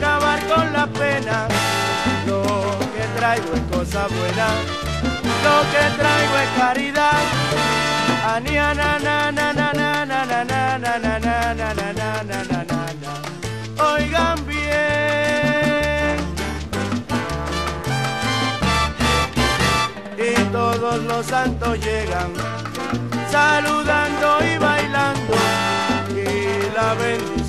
la pena. Lo que traigo es cosa buena, lo que traigo es caridad. Na Oigan bien. Y todos los santos llegan saludando y bailando y la bendición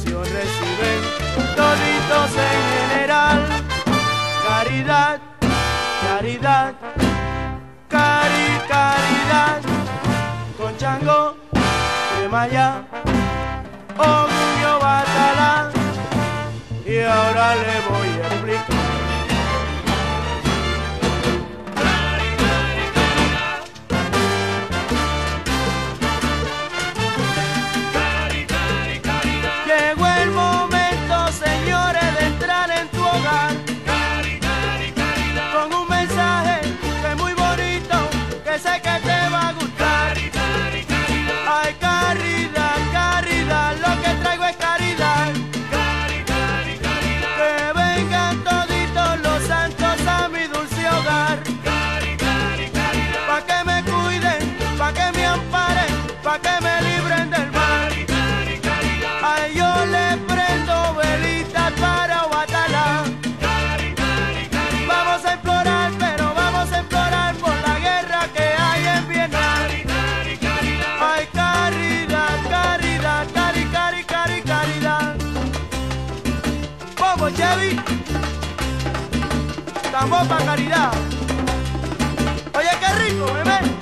toditos en general. Caridad, caridad, cari, caridad, con chango, cremaya, orgullo, batala, y ahora le voy a explicar. trago Javi. Tambor para caridad. Oye, qué rico, bebé.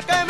Pa' que